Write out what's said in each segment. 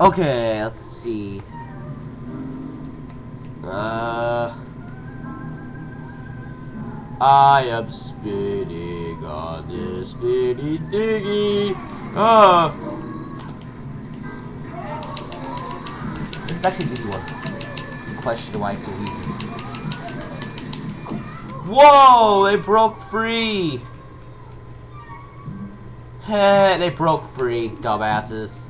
Okay, let's see. Uh, I am spinning on this spinny thingy. Uh, this is actually an easy one. Question why it's so easy. Whoa! They broke free. Hey, they broke free, dumbasses.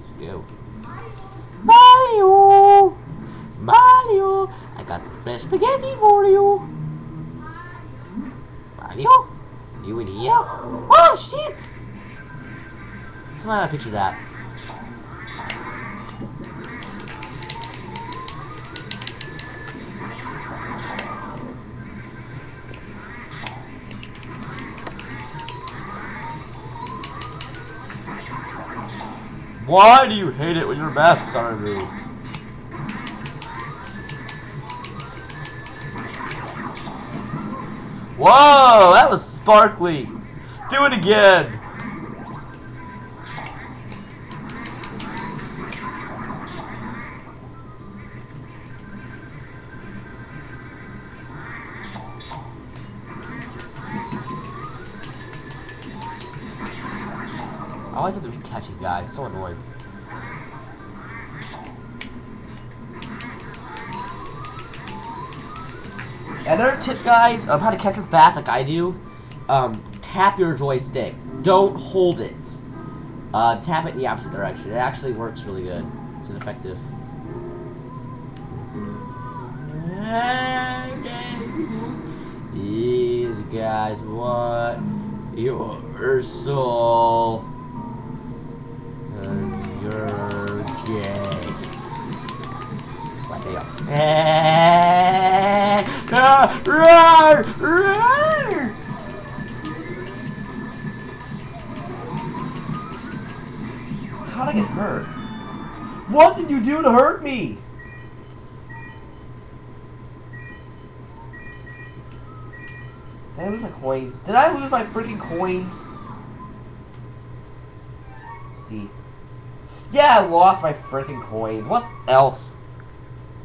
Let's go. Mario! Mario! I got some fresh spaghetti for you! Mario? You in here? Oh shit! Somebody picture that. Why do you hate it when your masks are removed? Whoa, that was sparkly. Do it again. I always have to recatch these guys. It's so annoying. Another tip, guys, of how to catch them fast like I do, um, tap your joystick. Don't hold it. Uh, tap it in the opposite direction. It actually works really good. It's effective. These guys want your Roar, roar. How'd I get hurt? What did you do to hurt me? Did I lose my coins? Did I lose my freaking coins? Let's see. Yeah, I lost my freaking coins. What else?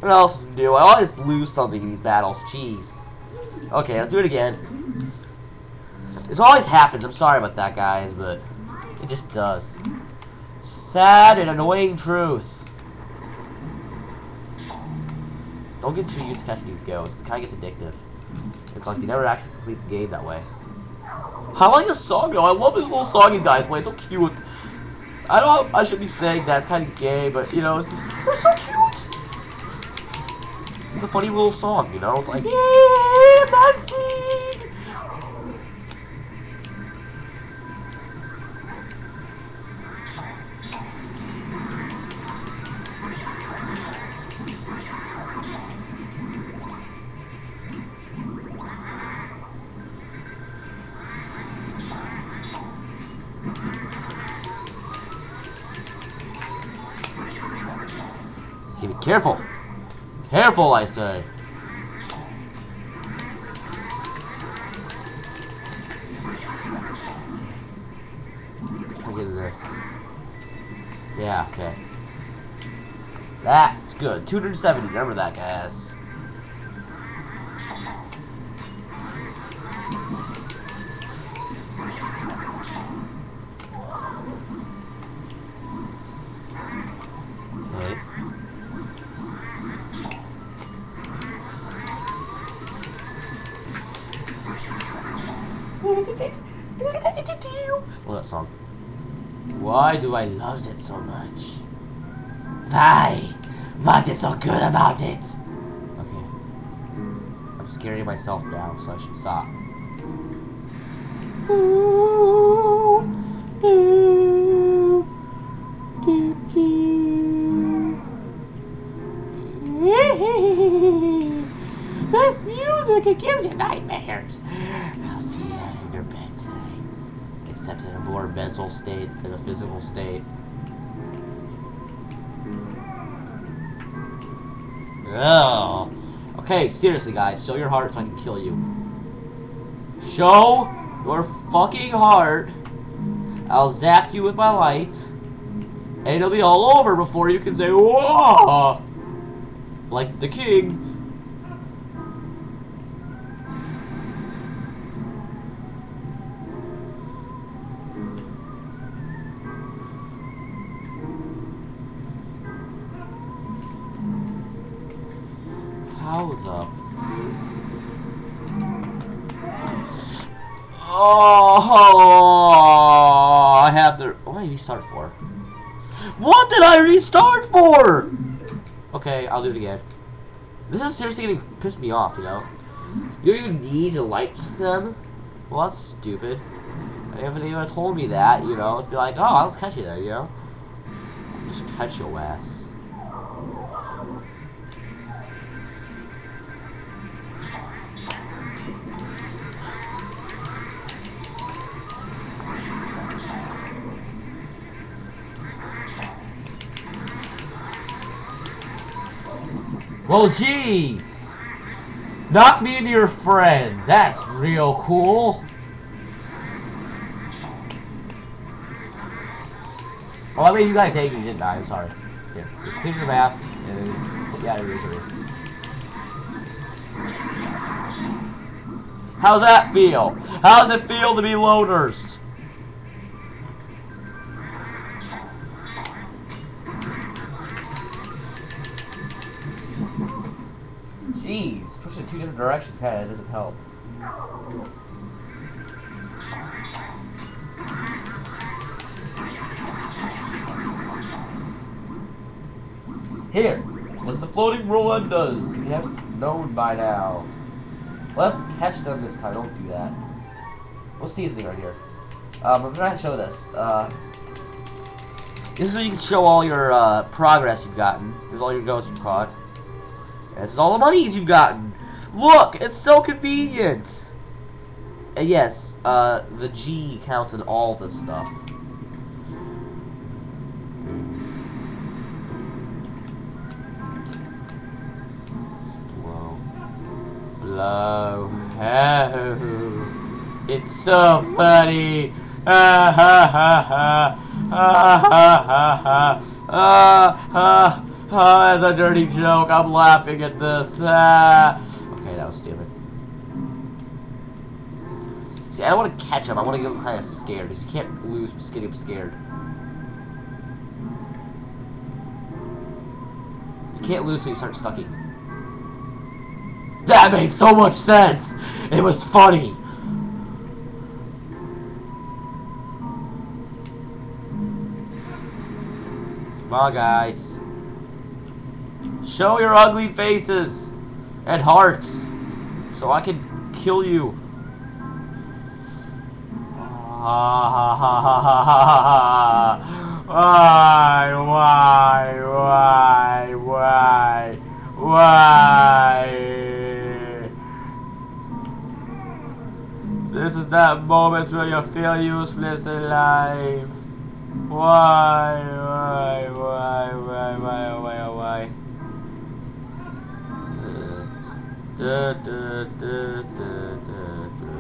What else new? I always lose something in these battles. Jeez. Okay, let's do it again. This always happens. I'm sorry about that, guys, but it just does. Sad and annoying truth. Don't get too used to catching these ghosts. It kind of gets addictive. It's like you never actually complete the game that way. I like this song though. I love this little song these guys play. It's so cute. I don't. I should be saying that it's kind of gay, but you know, it's just so cute. A funny little song, you know. It's like yeah, Maxine. Keep careful. Careful, I say. To get this. Yeah, okay. That's good. 270. Remember that, guys. Why do I love it so much? Why? What is so good about it? Okay. I'm scaring myself now, so I should stop. This music, it gives you nightmares. I'll see you in your bed. Except in a more mental state than a physical state. Oh. Okay, seriously, guys, show your heart so I can kill you. Show your fucking heart. I'll zap you with my light, and it'll be all over before you can say, whoa! Like the king. The Oh, I have the. What did I restart for? What did I restart for? Okay, I'll do it again. This is seriously getting pissed me off, you know? You don't even need to light them? Well, that's stupid. If anyone told me that, you know, it'd be like, oh, I'll just catch you there, you know? Just catch your ass. Well, jeez. Knock me into your friend. That's real cool. Oh, I made you guys angry, didn't I? I'm sorry. Here, just clean your mask, and then just you out of misery. How's that feel? How does it feel to be loners? Pushing in two different directions kind of doesn't help. Here, as the floating roulette does, you have known by now. Let's catch them this time, don't do that. What's seasoning right here? Um, I'm to show this. Uh, this is where you can show all your uh, progress you've gotten. Here's all your ghosts you've caught. This is all the monies you've gotten. Look, it's so convenient. And yes, uh, the G counts in all this stuff. Blow. Oh. It's so funny. Ah ha ha ha. Ah ha ha ha. Ah ha. Ah, that's a dirty joke. I'm laughing at this. Ah. Okay, that was stupid. See, I don't want to catch him. I want to get him kind of scared. You can't lose just getting him scared. You can't lose when you start sucking. That made so much sense! It was funny! Come on, guys. Show your ugly faces and hearts so I can kill you. Why, why, why, why, why? This is that moment where you feel useless in life. Why, why, why, why, why, why, why? Da, da, da, da, da.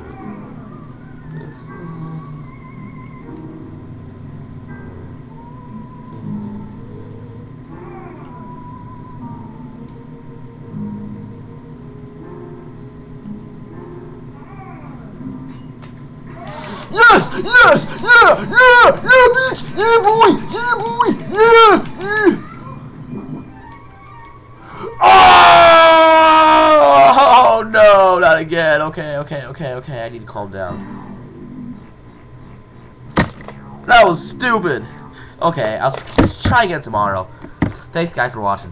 Yes! Yes! Yeah! Yeah! Yeah, bitch! Yeah, boy! Yeah, boy! Yeah! Again. Okay, okay, okay, okay. I need to calm down. That was stupid. Okay, I'll just try again tomorrow. Thanks, guys, for watching.